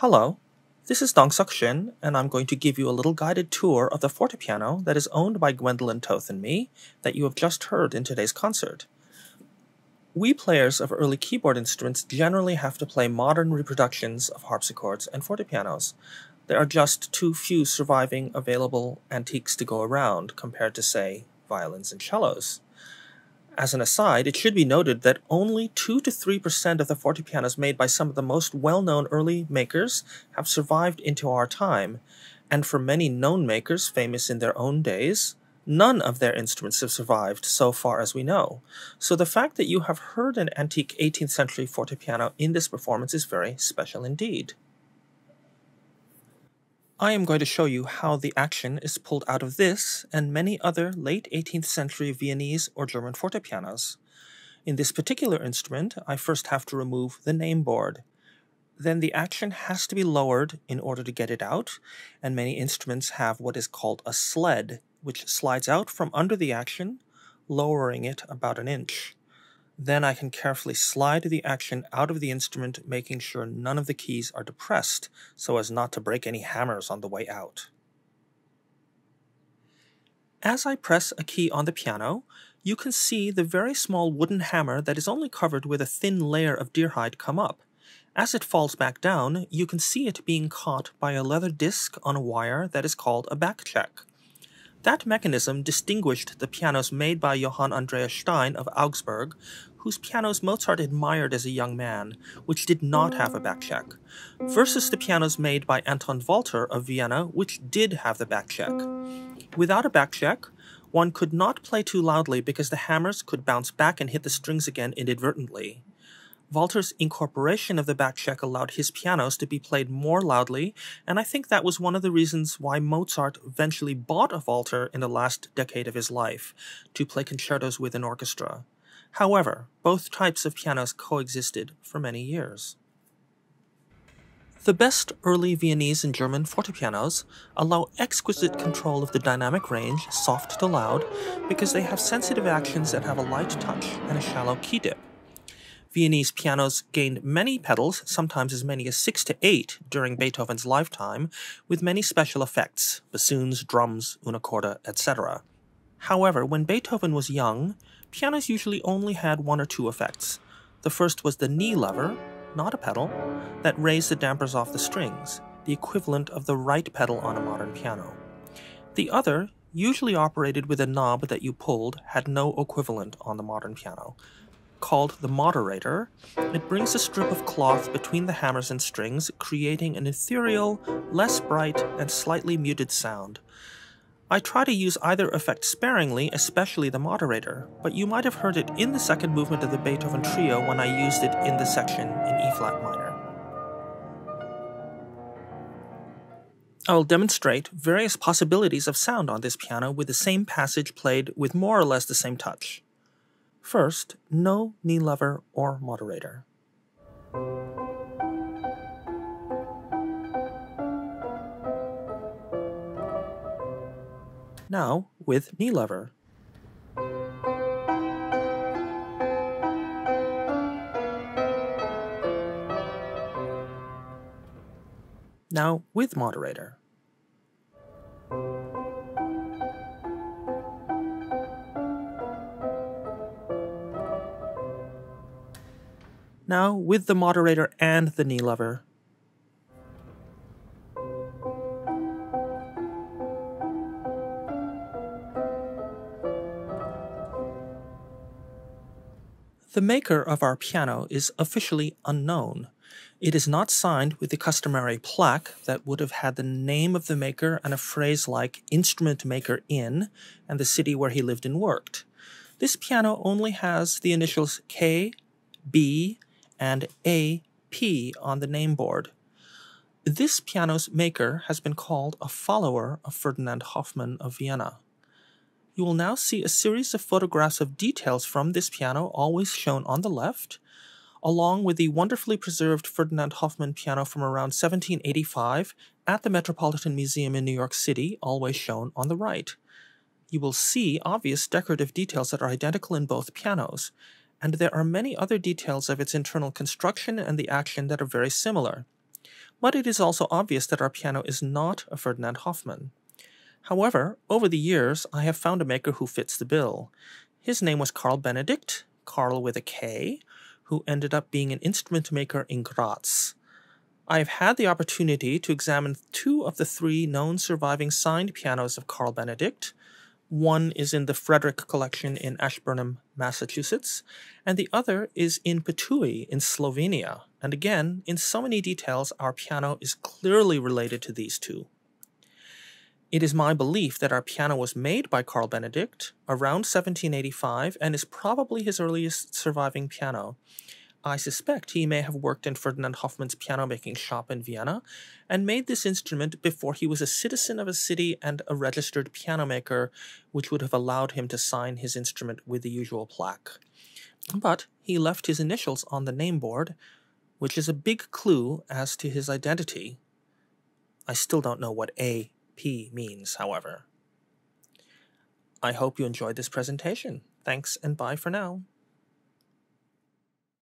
Hello, this is Dongsok Shin, and I'm going to give you a little guided tour of the fortepiano that is owned by Gwendolyn Toth and me that you have just heard in today's concert. We players of early keyboard instruments generally have to play modern reproductions of harpsichords and fortepianos. There are just too few surviving available antiques to go around compared to, say, violins and cellos. As an aside, it should be noted that only 2 to 3% of the fortepianos made by some of the most well known early makers have survived into our time, and for many known makers famous in their own days, none of their instruments have survived so far as we know. So the fact that you have heard an antique 18th century fortepiano in this performance is very special indeed. I am going to show you how the action is pulled out of this and many other late 18th century Viennese or German fortepianos. In this particular instrument, I first have to remove the name board. Then the action has to be lowered in order to get it out, and many instruments have what is called a sled, which slides out from under the action, lowering it about an inch. Then I can carefully slide the action out of the instrument, making sure none of the keys are depressed so as not to break any hammers on the way out. As I press a key on the piano, you can see the very small wooden hammer that is only covered with a thin layer of deer hide come up. As it falls back down, you can see it being caught by a leather disc on a wire that is called a back check. That mechanism distinguished the pianos made by Johann Andreas Stein of Augsburg, whose pianos Mozart admired as a young man, which did not have a back check, versus the pianos made by Anton Walter of Vienna, which did have the back check. Without a back check, one could not play too loudly because the hammers could bounce back and hit the strings again inadvertently. Walter's incorporation of the back check allowed his pianos to be played more loudly, and I think that was one of the reasons why Mozart eventually bought a Walter in the last decade of his life to play concertos with an orchestra. However, both types of pianos coexisted for many years. The best early Viennese and German fortepianos allow exquisite control of the dynamic range, soft to loud, because they have sensitive actions that have a light touch and a shallow key dip. Viennese pianos gained many pedals, sometimes as many as six to eight, during Beethoven's lifetime, with many special effects bassoons, drums, una corda, etc. However, when Beethoven was young, pianos usually only had one or two effects. The first was the knee lever, not a pedal, that raised the dampers off the strings, the equivalent of the right pedal on a modern piano. The other, usually operated with a knob that you pulled, had no equivalent on the modern piano called the moderator, it brings a strip of cloth between the hammers and strings, creating an ethereal, less bright, and slightly muted sound. I try to use either effect sparingly, especially the moderator, but you might have heard it in the second movement of the Beethoven Trio when I used it in the section in E flat minor. I will demonstrate various possibilities of sound on this piano with the same passage played with more or less the same touch. First, no knee lever or moderator. Now with knee lever. Now with moderator. Now with the moderator and the knee lever. The maker of our piano is officially unknown. It is not signed with the customary plaque that would have had the name of the maker and a phrase like instrument maker in and the city where he lived and worked. This piano only has the initials K, B, and AP on the name board. This piano's maker has been called a follower of Ferdinand Hofmann of Vienna. You will now see a series of photographs of details from this piano, always shown on the left, along with the wonderfully preserved Ferdinand Hofmann piano from around 1785 at the Metropolitan Museum in New York City, always shown on the right. You will see obvious decorative details that are identical in both pianos, and there are many other details of its internal construction and the action that are very similar. But it is also obvious that our piano is not a Ferdinand Hofmann. However, over the years, I have found a maker who fits the bill. His name was Karl Benedict, Karl with a K, who ended up being an instrument maker in Graz. I have had the opportunity to examine two of the three known surviving signed pianos of Karl Benedict. One is in the Frederick Collection in Ashburnham, Massachusetts, and the other is in Ptuj in Slovenia. And again, in so many details, our piano is clearly related to these two. It is my belief that our piano was made by Karl Benedict around 1785 and is probably his earliest surviving piano. I suspect he may have worked in Ferdinand Hofmann's piano making shop in Vienna and made this instrument before he was a citizen of a city and a registered piano maker, which would have allowed him to sign his instrument with the usual plaque. But he left his initials on the name board, which is a big clue as to his identity. I still don't know what A P means, however. I hope you enjoyed this presentation. Thanks and bye for now.